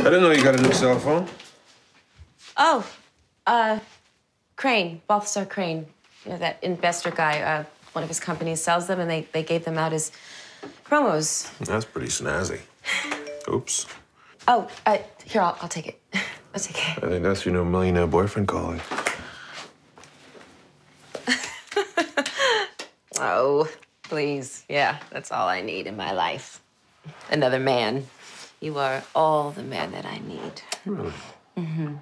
I didn't know you got a new cell phone. Oh, uh, Crane, Balthasar Crane. You know, that investor guy, uh, one of his companies sells them, and they, they gave them out as promos. That's pretty snazzy. Oops. Oh, uh, here, I'll, I'll take it. I'll take it. I think that's your new millionaire boyfriend calling. Oh, please. Yeah, that's all I need in my life. Another man. You are all the man that I need. Really? Mm-hmm.